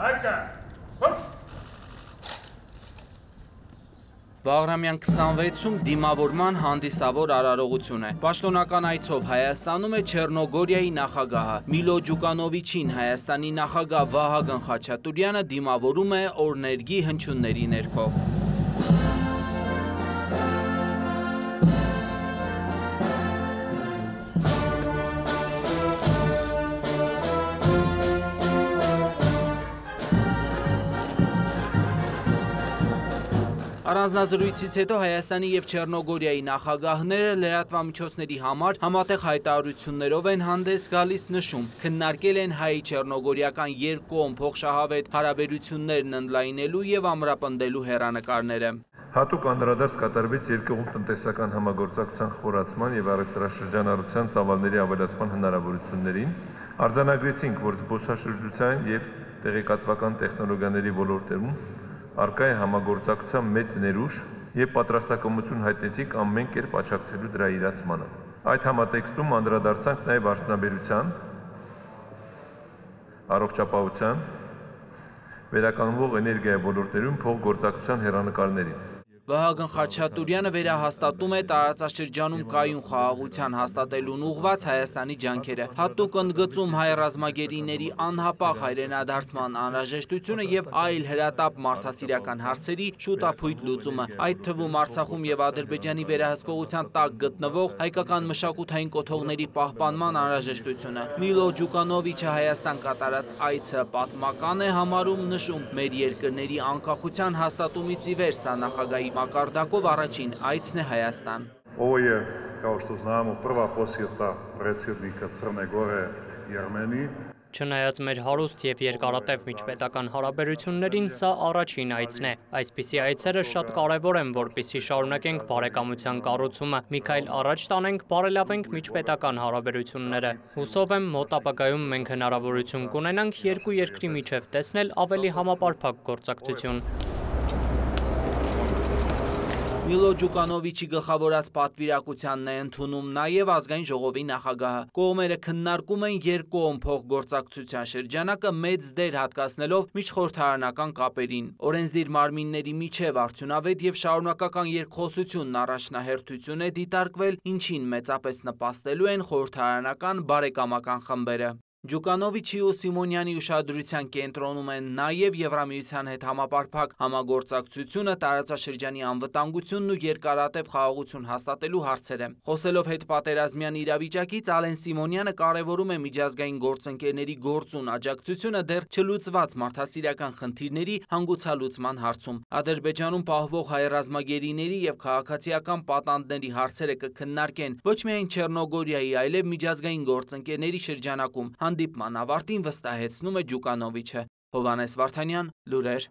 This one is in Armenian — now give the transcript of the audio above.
Հայկա, Բաղրամյան 26-ում դիմավորման հանդիսավոր արարողություն է։ Պաշտոնական այցով Հայաստանում է Չեռնոգորիայի նախագահը։ Միլո Ջուկանովիչին Հայաստանի նախագահ Վահագն Խաչատուրյանը դիմավորում է օրներգի հնչյունների ներքո։ Առանձնազրույցից հետո Հայաստանի եւ Չեռնոգորիայի նախագահները լրատվամիջոցների համար համատեղ հայտարարություններով են հանդես գալիս նշում, քննարկել են հայ-չեռնոգորիական երկկողմ փոխշահավետ հարաբերություններն ընդլայնելու եւ ամրապնդելու հերանեկարները։ Հատուկ անդրադարձ կատարվեց երկկողմ տնտեսական համագործակցության խորացման եւ առևտրաշրջանառության ծավալների ավելացման հնարավորություններին։ Արձանագրեցինք, որ զբոսաշրջության եւ տեղեկատվական տեխնոլոգիաների ոլորտերում արկա է համագործակցության մեծ ներուժ եւ պատրաստակամություն հայտնեցիք ամեն կերպ աջակցելու դրա իրացմանը։ Այդ համատեքստում անդրադարձանք նաեւ արդյունաբերության, առողջապահության, վերականգնվող էներգիայի ոլորտներում փոխգործակցության հերանեկարներին։ Վահագն Խաչատուրյանը վերահաստատում է տարածաշրջանում կայուն խաղաղության հաստատելուն ուղված Հայաստանի ջանքերը։ Հատուկ ընդգծում հայ ռազմագերիների անհապաղ հայրենադարձման անհրաժեշտությունը եւ այլ հրատապ մարդասիրական հարցերի շուտապույտ լուծումը։ Այդ թվում Արցախում եւ Ադրբեջանի վերահսկողության տակ գտնվող հայկական մշակութային կոթողների պահպանման անհրաժեշտությունը։ Միլո Ջուկանովիչը Հայաստան կատարած այցը պատմական է համարում նշում մեր երկրների անկախության հաստատումից ի վեր սա նախագահի մակարդակով առաջին այցն է Հայաստան։ Ovo je, kao što znamo, prva posjeta predsjednika Crne Gore i Armeniji. Չնայած մեր հարուստ եւ երկարատև միջպետական հարաբերություններին, սա առաջին այցն է։ Այսպիսի այցերը շատ կարևոր են, որպիսի շարունակենք բարեկամության կառուցումը, մի քայլ առաջ տանենք, բարելավենք միջպետական հարաբերությունները։ Հուսով եմ մոտ ապագայում մենք հնարավորություն կունենանք երկու երկրի միջև տեսնել ավելի համապարփակ գործակցություն։ Միլո Ջուկանովիչի գլխավորած պատվիրակությանն է ընդունում նաև ազգային ժողովի նախագահը։ Կողմերը քննարկում են երկկողմ փոխգործակցության շրջանակը մեծ դեր հատկացնելով միջխորհրդարանական կապերին։ Օրենսդիր մարմինների միջև արդյունավետ եւ շարունակական երկխոսությունն առաջնահերթություն է դիտարկվել, ինչին մեծապես նպաստելու են խորհրդարանական բարեկամական խմբերը։ Ջուկանովիչի ու Սիմոնյանի ուշադրության կենտրոնում են նաև Եվրամիության հետ համապարփակ համագործակցությունը, տարածաշրջանի անվտանգությունն ու երկարատև խաղաղություն հաստատելու հարցերը։ Խոսելով հետ պատերազմյան իրավիճակից Ալեն Սիմոնյանը կարևորում է միջազգային գործընկերների գործուն աջակցությունը դեռ չլուծված մարդասիրական խնդիրների հանգուցալուծման հարցում։ Ադրբեջանում պահվող հայ ռազմագերիների եւ քաղաքացիական պատանդների հարցերը կքննարկեն ոչ միայն Չեռնոգորիայի, այլև միջազգային գործընկերների շրջանակում հանդիպման ավարտին վստահեցնում է Ջուկանովիչը։ Հովանես Վարդանյան, լուրեր